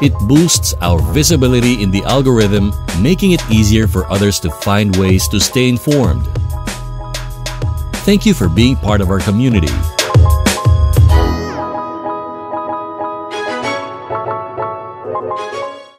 It boosts our visibility in the algorithm, making it easier for others to find ways to stay informed. Thank you for being part of our community